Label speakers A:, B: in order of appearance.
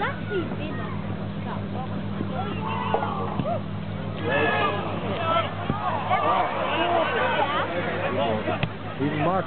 A: actually been on that.
B: Even Mark